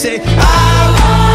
say I want.